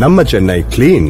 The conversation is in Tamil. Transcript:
நம்ம சென்னை கிளீன்